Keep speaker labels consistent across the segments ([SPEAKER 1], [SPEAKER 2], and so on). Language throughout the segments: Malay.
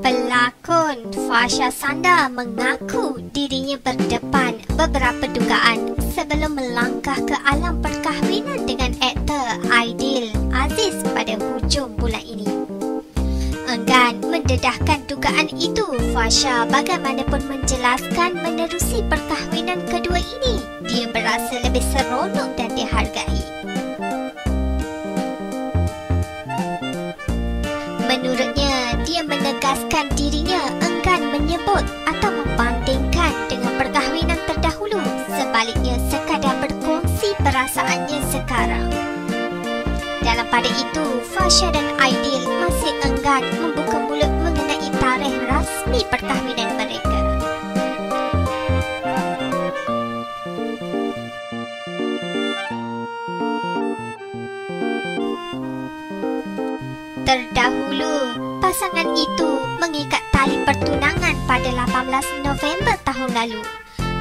[SPEAKER 1] Pelakon Fasha Sanda mengaku dirinya berdepan beberapa dugaan sebelum melangkah ke alam perkahwinan dengan aktor Aidil Aziz pada hujung bulan ini. Enggan mendedahkan dugaan itu, Fasha bagaimanapun menjelaskan menerusi perkahwinan kedua ini, dia berasa lebih seronok dan dihargai. Menurutnya, dia menegaskan dirinya enggan menyebut atau membandingkan dengan perkahwinan terdahulu sebaliknya sekadar berkongsi perasaannya sekarang. Dalam pada itu, Fasha dan Aidil masih enggan membuka mulut mengenai tarikh rasmi perkahwinan Terdahulu, pasangan itu mengikat tali pertunangan pada 18 November tahun lalu.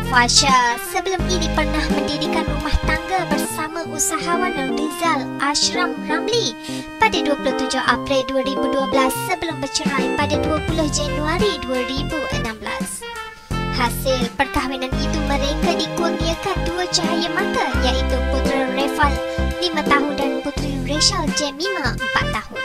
[SPEAKER 1] Fasha sebelum ini pernah mendirikan rumah tangga bersama usahawan Rizal Ashram Ramli pada 27 April 2012 sebelum bercerai pada 20 Januari 2016. Hasil perkahwinan itu mereka dikurniakan dua cahaya mata iaitu putera Refal 5 tahun dan Saja 八大户